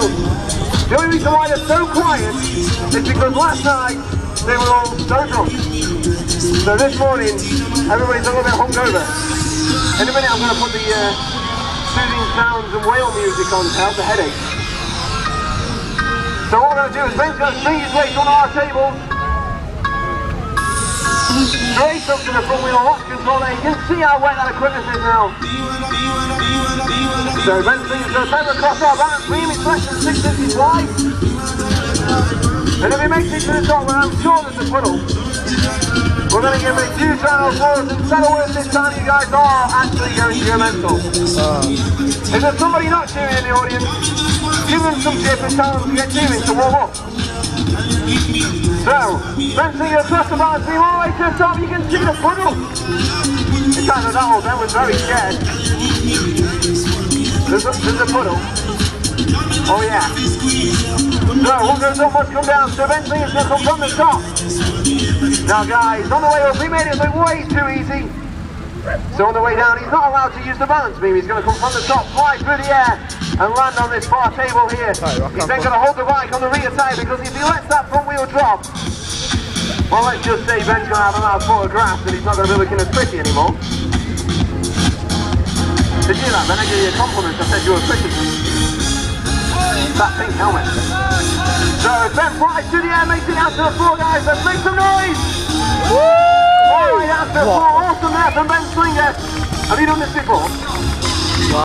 to. The only reason why they're so quiet is because last night they were all so drunk. So this morning, everybody's a little bit hungover. In a minute, I'm going to put the uh, soothing sounds and whale music on to help the headache. So what we're going to do is Ben's going to swing his weight on our tables. Straight up to the front wheel watch control there. You can see how wet that equipment is now. So Ben swings the paper across our balance beam. It's less than six inches wide. And if he makes it to the top where I'm sure there's a puddle, we're going to give him a huge round of applause and settle with this time you guys are actually going to go mental. Uh. Is there somebody not cheering in the audience? Give them some chip and tell them to get cheering to warm up. Fencing across the balance beam all the way to the top, you can see the puddle. In fact, that old Ben was very scared. There's a, there's a puddle. Oh yeah. So, what goes up must come down, so eventually it's going to come from the top. Now guys, on the way up, we made it look way too easy. So on the way down, he's not allowed to use the balance beam. He's going to come from the top, fly through the air, and land on this far table here. He's then going to hold the bike on the rear tire because if he lets that front wheel drop, well, let's just say Ben's going to have a mouthful of grass and he's not going to be looking as pretty anymore. Did you hear that, Ben? I gave you a compliment. I said you were pretty. That pink helmet. So Ben flies to the air, makes it out to the floor, guys. Let's make some noise! Woo! All way down to the floor. Awesome there from Ben Slinger. Have you done this before?